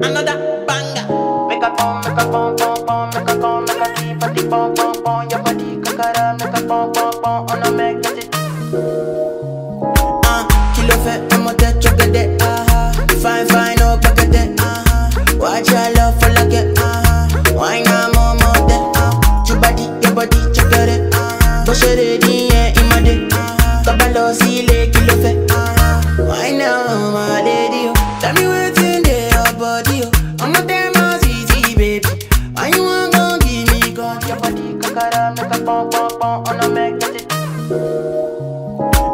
another banger. Make a pom, make a pom pom pom, make a pom, make a keep a tip pom pom pom. Your body kakara, make a pom pom pom, on a make it. Ah, kilo fe, I'm a dead chocolate, ah, fine fine, oh packet, ah, watch your love for ah, not more more ah, your body, your body, ah, yeah, in my day, ah, kabalo sile pom pom pom, on a make it.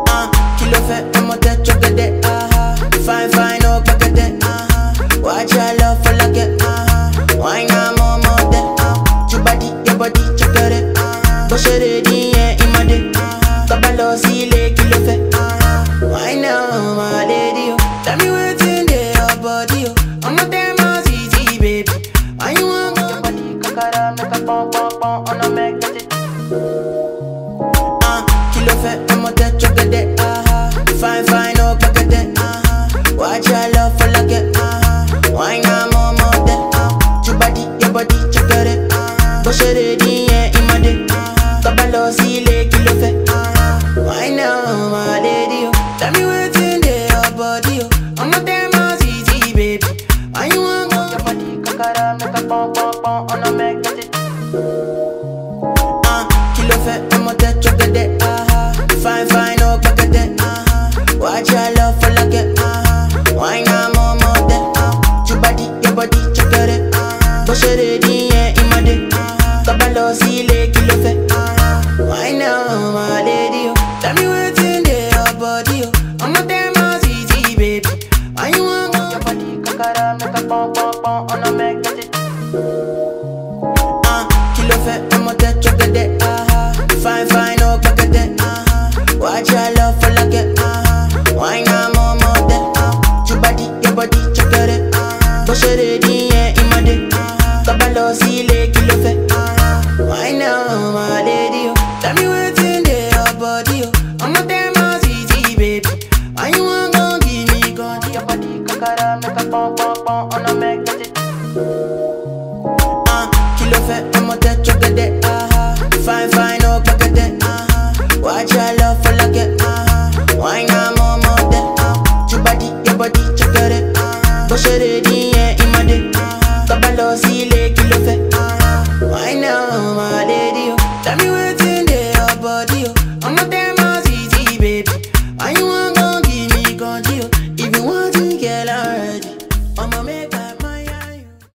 Ah, kilo fait, I'm a dead chocolate, ah, fine, fine, oh, packet, ah, watch your love for like it, ah, why not more, than, ah, your body, your body, chocolate, ah, push it in, my day, ah, kabalo, sile, kilo fait, ah, why now, my lady, oh, tell me what's in your body, oh, I'm a damn baby, why you want go, your body, kakara, make a pom, on a make it in, yeah, in my day, ah, kabalo, sile, kilo fait, ah, why now, my lady, oh, tell me what's in there, your body, oh, I'm a damn easy, baby, why you want go, your body, kakara, make a pom, pom, pom, on a make it, ah, kilo fait, I'm a dead chocolate, ah, fine, fine, oh, packet, ah, watch your love for like it, ah, why not more, more than, ah, your body, your body, chocolate, ah, push pom, pom, pom, on a make it, ah, kilo fait, I'm chocolate, ah, fine, fine, oh, packet, ah, watch your love for like ah, why not more, more ah, your body, your body, chocolate, ah, push it in, yeah, in my day, ah, sile, kilo fait, ah, why now, my lady, oh, tell me what's in there, your body, oh, I'm a damn easy, baby, why you want gon' give me, gon' your body, kakara, make a pom, pom, on a it, ah, kilo fait, I'm a dead chocolate, ah, fine, fine, oh, packet, ah, watch your love for like it, ah, why not more, more than, ah, your body, your body, chocolate, ah, push it